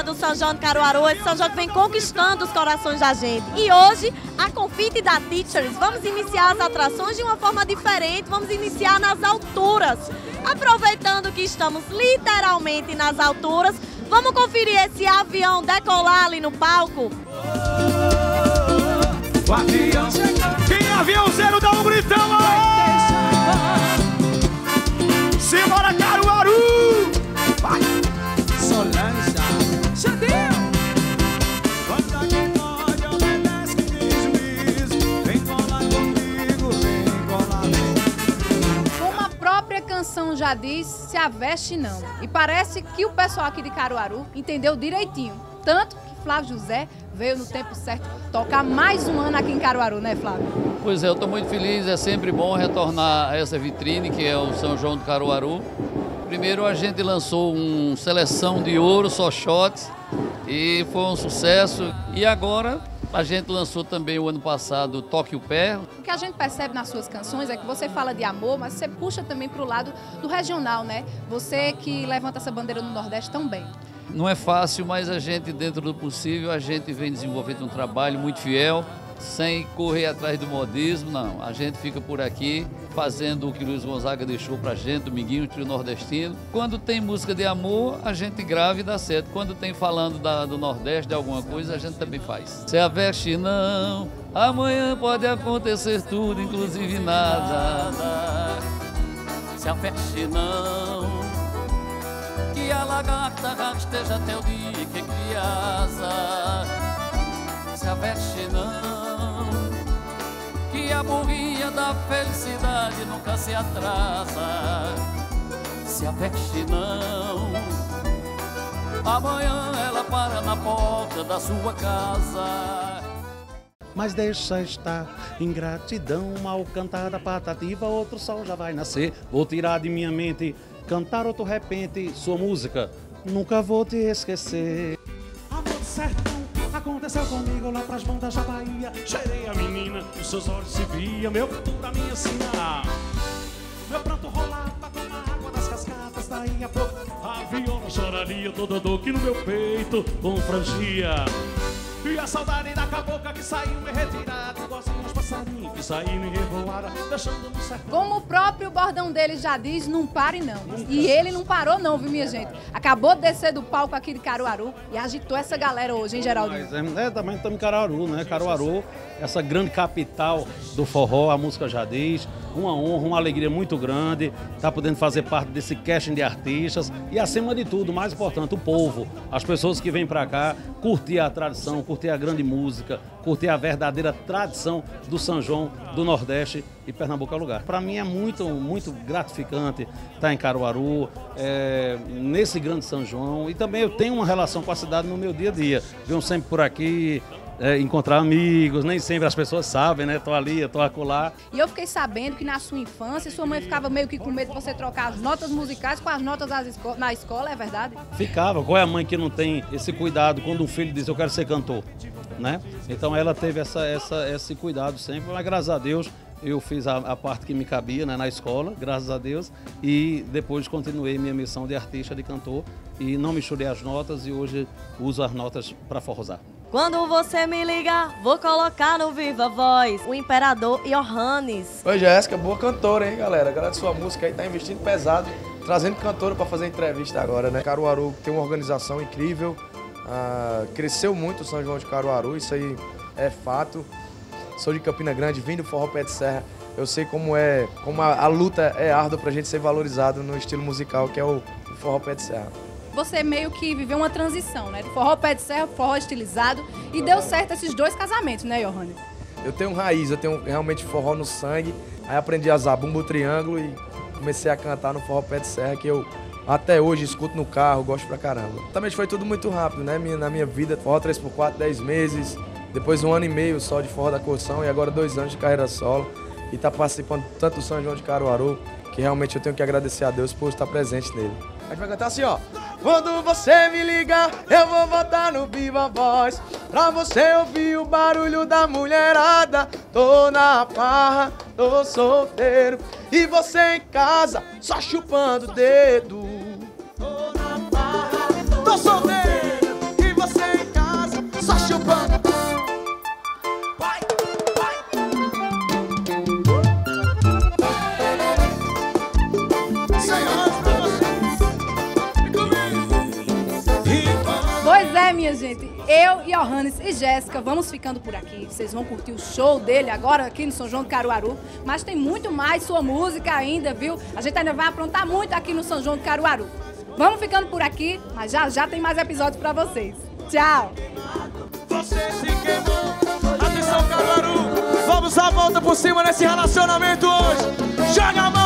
semana do São João de Caruaru, esse São João vem conquistando os corações da gente. E hoje, a convite da Teachers, vamos iniciar as atrações de uma forma diferente, vamos iniciar nas alturas. Aproveitando que estamos literalmente nas alturas, vamos conferir esse avião decolar ali no palco? O avião, é avião zero dá um gritão aí! Canção já diz, se aveste não. E parece que o pessoal aqui de Caruaru entendeu direitinho. Tanto que Flávio José veio no tempo certo tocar mais um ano aqui em Caruaru, né, Flávio? Pois é, eu estou muito feliz, é sempre bom retornar a essa vitrine que é o São João do Caruaru. Primeiro a gente lançou um seleção de ouro, só shots, e foi um sucesso. E agora a gente lançou também o ano passado Toque o Pé. O que a gente percebe nas suas canções é que você fala de amor, mas você puxa também para o lado do regional, né? Você que levanta essa bandeira no Nordeste tão bem. Não é fácil, mas a gente, dentro do possível, a gente vem desenvolvendo um trabalho muito fiel, sem correr atrás do modismo, não. A gente fica por aqui fazendo o que Luiz Gonzaga deixou pra gente, Dominguinho, trio nordestino. Quando tem música de amor, a gente grava e dá certo. Quando tem falando da- do Nordeste, de alguma coisa, a gente também faz. Se aveste não, amanhã pode acontecer tudo, inclusive nada. Se aveste não, que a lagarta rasteja até o dia que cria asa. Se aveste não, que a burrinha da felicidade nunca se atrasa. Se aveste não, amanhã ela para na porta da sua casa. Mas deixa estar, ingratidão, mal cantada patativa, outro sol já vai nascer. Vou tirar de minha mente, cantar outro repente, sua música, nunca vou te esquecer. Aconteceu comigo lá pras bandas da Bahia. Cheirei a menina, os seus olhos se via, meu futuro me ensina. Meu pranto rolava como a água das cascatas, daí a pouco a viola choraria, toda dor que no meu peito confrangia. E a saudade da cabocla que saiu me retirada, igualzinho aos passarinhos que e revoaram, deixando no sertão. Como o próprio bordão dele já diz, não pare não. E ele não parou não, viu, minha gente? Acabou de descer do palco aqui de Caruaru e agitou essa galera hoje, hein, Geraldo? Mas é, é, também estamos em Caruaru, né? Caruaru, essa grande capital do forró, a música já diz. Uma honra, uma alegria muito grande estar podendo fazer parte desse casting de artistas e, acima de tudo, o mais importante, o povo, as pessoas que vêm para cá curtir a tradição, curtir a grande música, curtir a verdadeira tradição do São João, do Nordeste e Pernambuco é lugar. Para mim é muito, muito gratificante estar em Caruaru, é, nesse grande São João e também eu tenho uma relação com a cidade no meu dia a dia. Venho sempre por aqui, é, encontrar amigos, nem sempre as pessoas sabem, né? Tô ali, eu tô acolá. E eu fiquei sabendo que na sua infância sua mãe ficava meio que com medo de você trocar as notas musicais com as notas esco- na escola, é verdade? Ficava, qual é a mãe que não tem esse cuidado quando um filho diz eu quero ser cantor, né? Então ela teve essa, essa, esse cuidado sempre, mas graças a Deus eu fiz a, a parte que me cabia né, na escola, graças a Deus, e depois continuei minha missão de artista, de cantor, e não misturei as notas e hoje uso as notas para forrosar. Quando você me ligar, vou colocar no Viva Voz o Imperador Johannes. Oi, Jéssica, boa cantora, hein, galera? A galera de sua música aí tá investindo pesado, trazendo cantora pra fazer entrevista agora, né? Caruaru tem uma organização incrível, ah, cresceu muito o São João de Caruaru, isso aí é fato. Sou de Campina Grande, vim do Forró Pé de Serra. Eu sei como é, como a, a luta é árdua pra gente ser valorizado no estilo musical que é o, o Forró Pé de Serra. Você meio que viveu uma transição, né? Do forró pé de serra, forró estilizado. E deu certo esses dois casamentos, né, Johannes? Eu tenho raiz, eu tenho realmente forró no sangue. Aí aprendi a zabumba o triângulo e comecei a cantar no forró pé de serra que eu até hoje escuto no carro, gosto pra caramba. Também foi tudo muito rápido, né? Minha- Na minha vida, forró 3x4, 10 meses, depois um ano e meio só de forró da Corção e agora dois anos de carreira solo. E tá participando tanto do São João de Caruaru, que realmente eu tenho que agradecer a Deus por estar presente nele. A gente vai cantar assim, ó. Quando você me ligar, eu vou botar no Viva Voz. Pra você ouvir o barulho da mulherada Tô na farra, tô solteiro. E você em casa, só chupando dedo minha gente. Eu, Johannes e Jéssica vamos ficando por aqui. Vocês vão curtir o show dele agora aqui no São João do Caruaru. Mas tem muito mais sua música ainda, viu? A gente ainda vai aprontar muito aqui no São João do Caruaru. Vamos ficando por aqui, mas já já tem mais episódios pra vocês. Tchau! Você se queimou. Caruaru. Vamos volta por cima nesse relacionamento hoje. Joga a mão